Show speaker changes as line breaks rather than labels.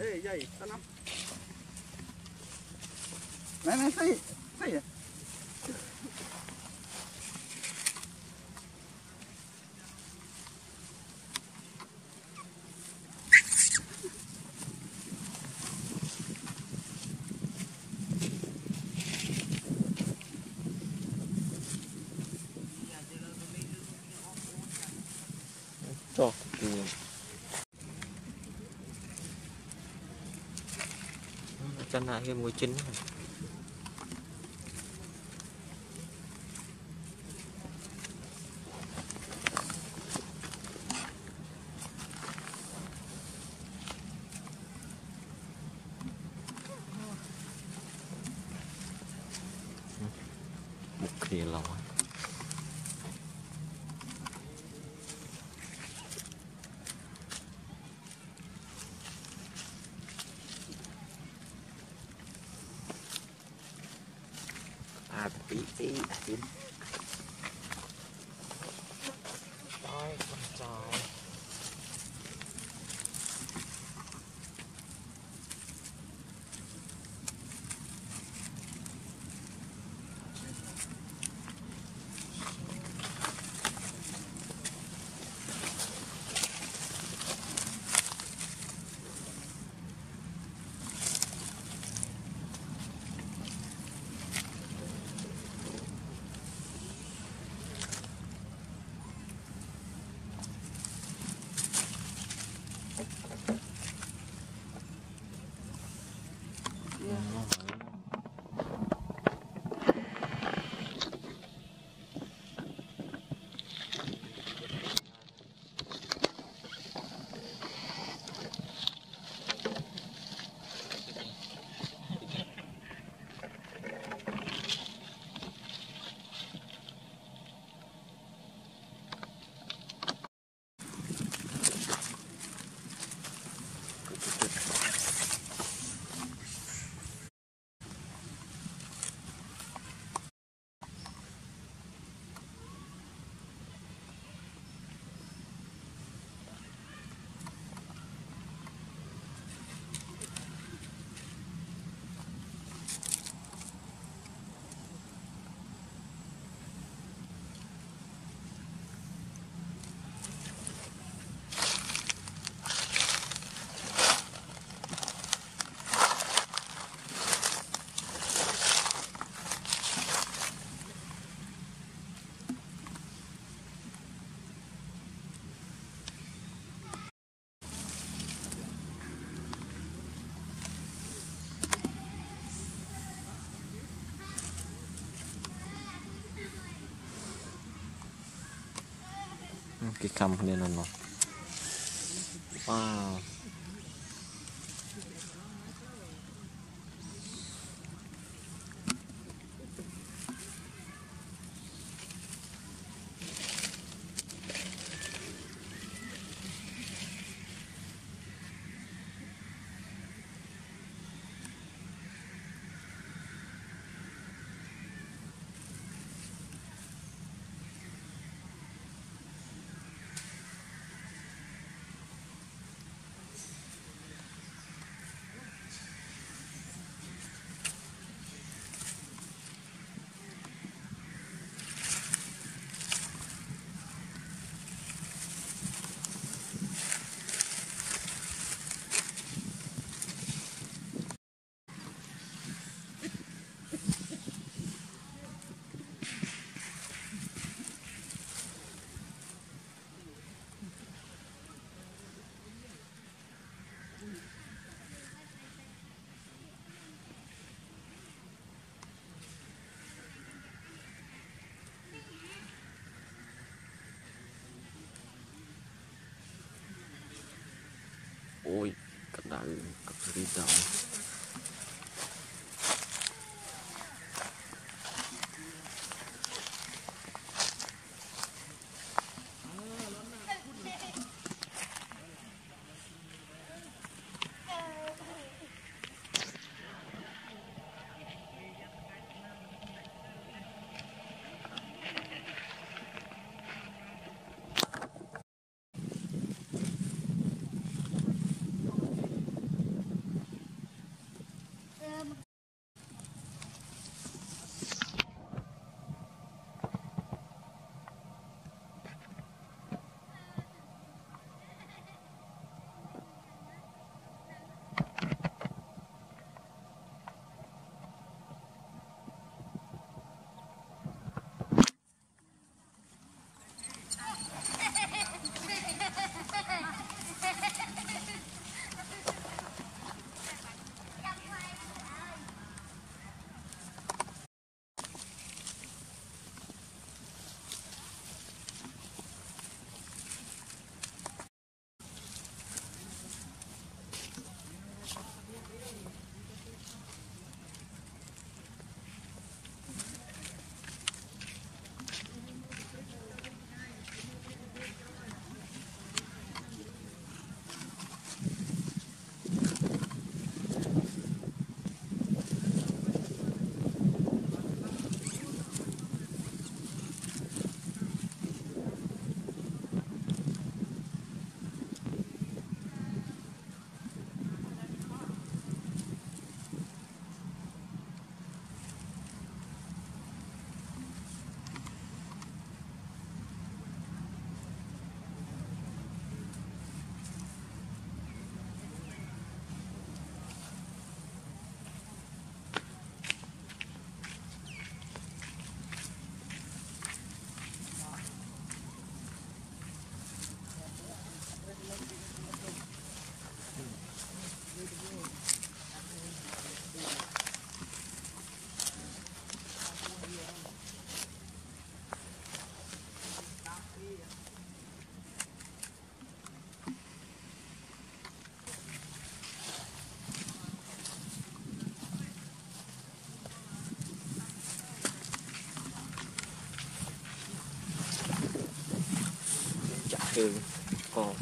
Ê, dây, sao nó? Này, này, xí, xí.
cho thì chân lại cái mùi chín này. một kia lòng happy eating. គេកម្មគ្នានៅនោះបាទ អូយកដៅកັບស្រីដល់ 对，哦。